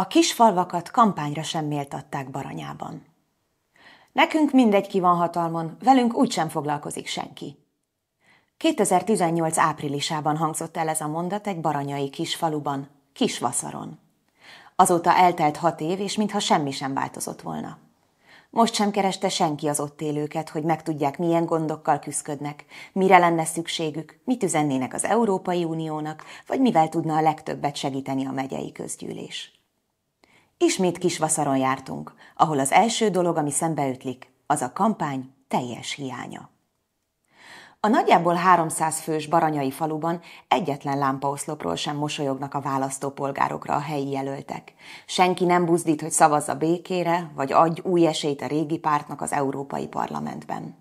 A kis falvakat kampányra sem méltatták Baranyában. Nekünk mindegy ki van hatalmon, velünk úgysem foglalkozik senki. 2018 áprilisában hangzott el ez a mondat egy baranyai kis faluban, Kisvaszaron. Azóta eltelt hat év, és mintha semmi sem változott volna. Most sem kereste senki az ott élőket, hogy megtudják, milyen gondokkal küzdködnek, mire lenne szükségük, mit üzennének az Európai Uniónak, vagy mivel tudna a legtöbbet segíteni a megyei közgyűlés. Ismét Kisvaszaron jártunk, ahol az első dolog, ami szembeütlik, az a kampány teljes hiánya. A nagyjából 300 fős baranyai faluban egyetlen lámpaoszlopról sem mosolyognak a választópolgárokra a helyi jelöltek. Senki nem buzdít, hogy szavazza békére, vagy adj új esélyt a régi pártnak az Európai Parlamentben.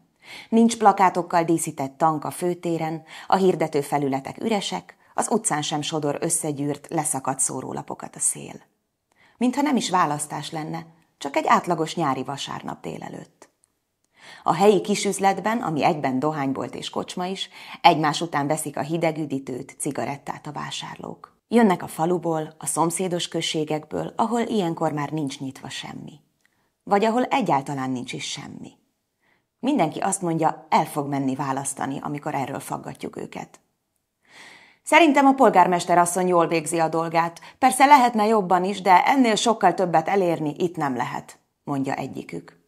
Nincs plakátokkal díszített tank a főtéren, a hirdető felületek üresek, az utcán sem sodor összegyűrt, leszakadt szórólapokat a szél. Mintha nem is választás lenne, csak egy átlagos nyári vasárnap délelőtt. A helyi kisüzletben, ami egyben dohánybolt és kocsma is, egymás után veszik a hidegüdítőt, cigarettát a vásárlók. Jönnek a faluból, a szomszédos községekből, ahol ilyenkor már nincs nyitva semmi. Vagy ahol egyáltalán nincs is semmi. Mindenki azt mondja, el fog menni választani, amikor erről faggatjuk őket. Szerintem a polgármester asszony jól végzi a dolgát. Persze lehetne jobban is, de ennél sokkal többet elérni itt nem lehet, mondja egyikük.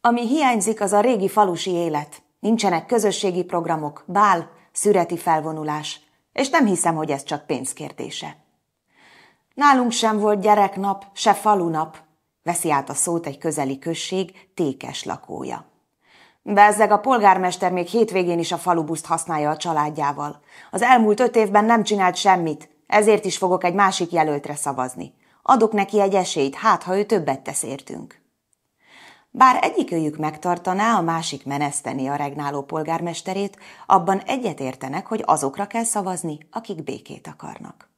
Ami hiányzik, az a régi falusi élet. Nincsenek közösségi programok, bál, szüreti felvonulás, és nem hiszem, hogy ez csak pénzkérdése. Nálunk sem volt gyereknap, se falunap, veszi át a szót egy közeli község tékes lakója. Bezzeg a polgármester még hétvégén is a falubuszt használja a családjával. Az elmúlt öt évben nem csinált semmit, ezért is fogok egy másik jelöltre szavazni. Adok neki egy esélyt, hát ha ő többet tesz értünk. Bár egyikőjük megtartaná, a másik meneszteni a regnáló polgármesterét, abban egyetértenek, hogy azokra kell szavazni, akik békét akarnak.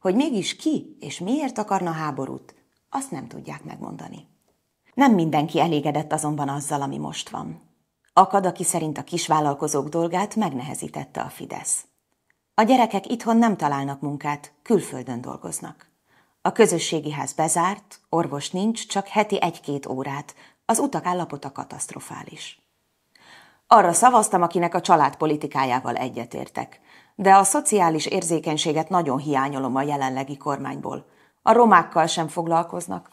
Hogy mégis ki és miért akarna háborút, azt nem tudják megmondani. Nem mindenki elégedett azonban azzal, ami most van. Akad, aki szerint a kisvállalkozók dolgát megnehezítette a Fidesz. A gyerekek itthon nem találnak munkát, külföldön dolgoznak. A közösségi ház bezárt, orvos nincs, csak heti egy-két órát, az utak állapota katasztrofális. Arra szavaztam, akinek a családpolitikájával egyetértek, de a szociális érzékenységet nagyon hiányolom a jelenlegi kormányból. A romákkal sem foglalkoznak.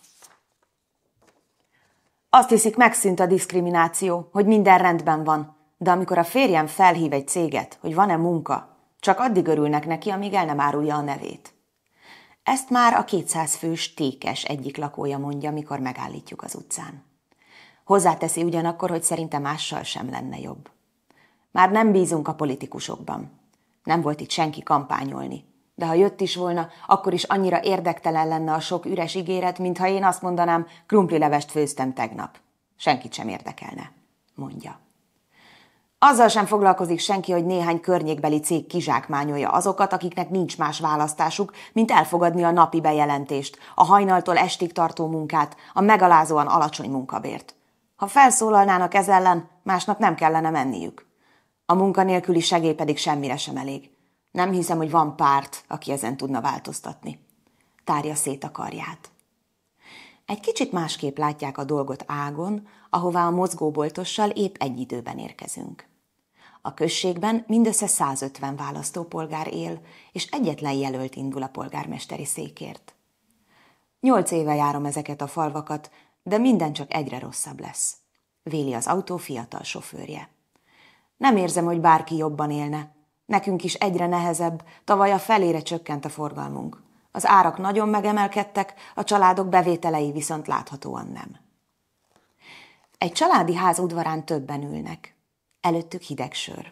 Azt hiszik, megszűnt a diszkrimináció, hogy minden rendben van, de amikor a férjem felhív egy céget, hogy van-e munka, csak addig örülnek neki, amíg el nem árulja a nevét. Ezt már a 200 fős tékes egyik lakója mondja, mikor megállítjuk az utcán. Hozzáteszi ugyanakkor, hogy szerinte mással sem lenne jobb. Már nem bízunk a politikusokban. Nem volt itt senki kampányolni. De ha jött is volna, akkor is annyira érdektelen lenne a sok üres ígéret, mintha én azt mondanám, krumplilevest főztem tegnap. Senkit sem érdekelne, mondja. Azzal sem foglalkozik senki, hogy néhány környékbeli cég kizsákmányolja azokat, akiknek nincs más választásuk, mint elfogadni a napi bejelentést, a hajnaltól estig tartó munkát, a megalázóan alacsony munkabért. Ha felszólalnának ez ellen, másnap nem kellene menniük. A munkanélküli segély pedig semmire sem elég. Nem hiszem, hogy van párt, aki ezen tudna változtatni. Tárja szét a karját. Egy kicsit másképp látják a dolgot ágon, ahová a mozgóboltossal épp egy időben érkezünk. A községben mindössze 150 választópolgár él, és egyetlen jelölt indul a polgármesteri székért. Nyolc éve járom ezeket a falvakat, de minden csak egyre rosszabb lesz. Véli az autó fiatal sofőrje. Nem érzem, hogy bárki jobban élne. Nekünk is egyre nehezebb, tavaly a felére csökkent a forgalmunk. Az árak nagyon megemelkedtek, a családok bevételei viszont láthatóan nem. Egy családi ház udvarán többen ülnek. Előttük hideg sör.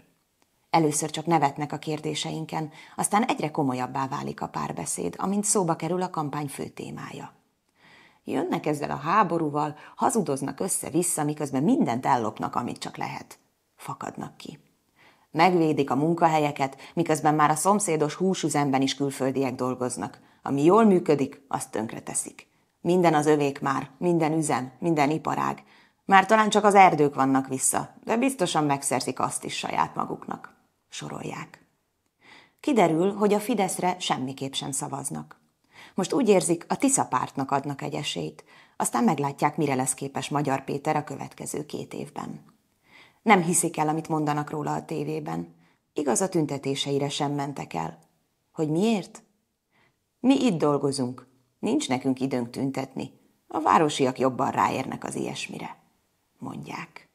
Először csak nevetnek a kérdéseinken, aztán egyre komolyabbá válik a párbeszéd, amint szóba kerül a kampány fő témája. Jönnek ezzel a háborúval, hazudoznak össze-vissza, miközben mindent ellopnak, amit csak lehet. Fakadnak ki. Megvédik a munkahelyeket, miközben már a szomszédos húsüzemben is külföldiek dolgoznak. Ami jól működik, azt tönkre teszik. Minden az övék már, minden üzem, minden iparág. Már talán csak az erdők vannak vissza, de biztosan megszerzik azt is saját maguknak. Sorolják. Kiderül, hogy a Fideszre semmiképp sem szavaznak. Most úgy érzik, a Tisza pártnak adnak egy esélyt, aztán meglátják, mire lesz képes Magyar Péter a következő két évben. Nem hiszik el, amit mondanak róla a tévében. Igaz, a tüntetéseire sem mentek el. Hogy miért? Mi itt dolgozunk. Nincs nekünk időnk tüntetni. A városiak jobban ráérnek az ilyesmire, mondják.